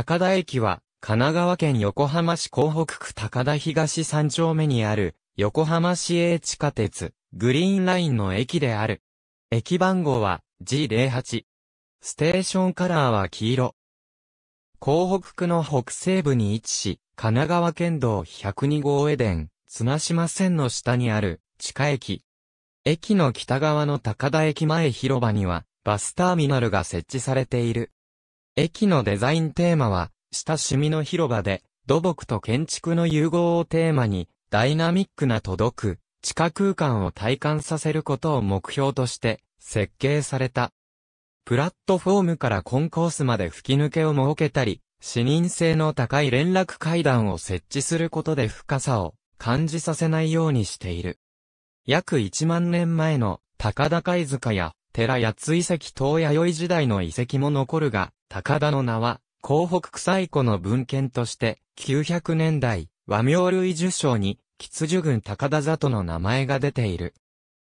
高田駅は、神奈川県横浜市港北区高田東三丁目にある、横浜市営地下鉄、グリーンラインの駅である。駅番号は G08。ステーションカラーは黄色。港北区の北西部に位置し、神奈川県道102号江電、綱島線の下にある地下駅。駅の北側の高田駅前広場にはバスターミナルが設置されている。駅のデザインテーマは親しみの広場で土木と建築の融合をテーマにダイナミックな届く地下空間を体感させることを目標として設計された。プラットフォームからコンコースまで吹き抜けを設けたり、視認性の高い連絡階段を設置することで深さを感じさせないようにしている。約1万年前の高田貝塚や寺八津遺跡東弥生時代の遺跡も残るが、高田の名は、港北臭い湖の文献として、900年代、和名類受賞に、吉樹郡高田里の名前が出ている。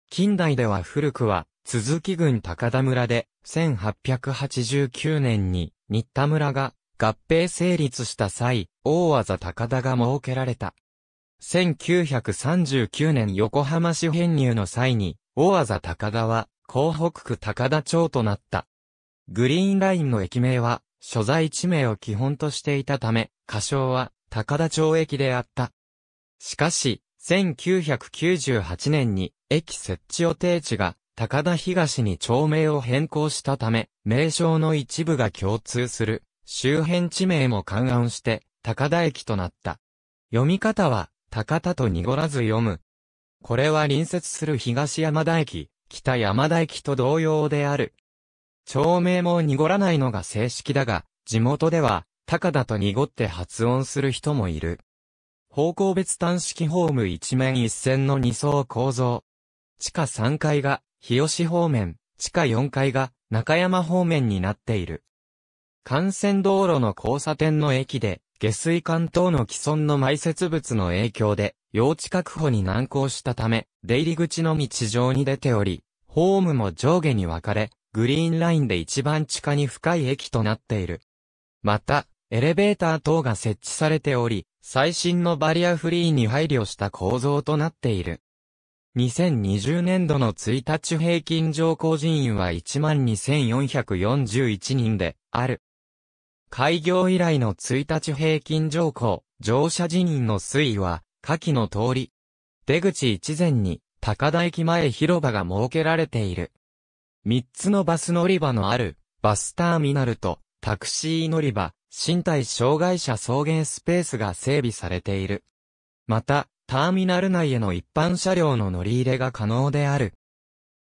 近代では古くは、続き郡高田村で、1889年に、新田村が合併成立した際、大技高田が設けられた。1939年横浜市編入の際に、大技高田は、港北区高田町となった。グリーンラインの駅名は、所在地名を基本としていたため、仮称は、高田町駅であった。しかし、1998年に、駅設置予定地が、高田東に町名を変更したため、名称の一部が共通する、周辺地名も勘案して、高田駅となった。読み方は、高田と濁らず読む。これは隣接する東山田駅、北山田駅と同様である。町名も濁らないのが正式だが、地元では、高田と濁って発音する人もいる。方向別単式ホーム一面一線の二層構造。地下3階が、日吉方面、地下4階が、中山方面になっている。幹線道路の交差点の駅で、下水管等の既存の埋設物の影響で、用地確保に難航したため、出入り口の道上に出ており、ホームも上下に分かれ、グリーンラインで一番地下に深い駅となっている。また、エレベーター等が設置されており、最新のバリアフリーに配慮した構造となっている。2020年度の1日平均乗降人員は12,441人である。開業以来の1日平均乗降、乗車人員の推移は、下記の通り。出口一前に、高田駅前広場が設けられている。三つのバス乗り場のある、バスターミナルと、タクシー乗り場、身体障害者送迎スペースが整備されている。また、ターミナル内への一般車両の乗り入れが可能である。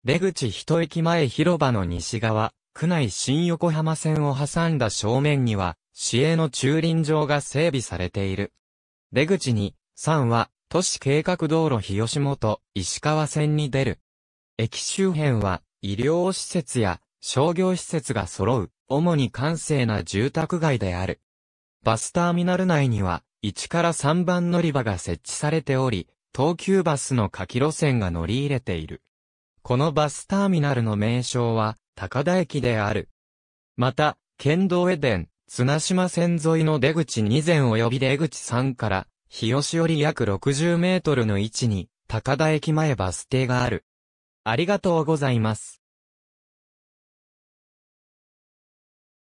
出口一駅前広場の西側、区内新横浜線を挟んだ正面には、市営の駐輪場が整備されている。出口に、3は、都市計画道路日吉本、石川線に出る。駅周辺は、医療施設や商業施設が揃う、主に閑静な住宅街である。バスターミナル内には、1から3番乗り場が設置されており、東急バスの下記路線が乗り入れている。このバスターミナルの名称は、高田駅である。また、県道江電、綱島線沿いの出口2前及び出口3から、日吉より約60メートルの位置に、高田駅前バス停がある。ありがとうございます。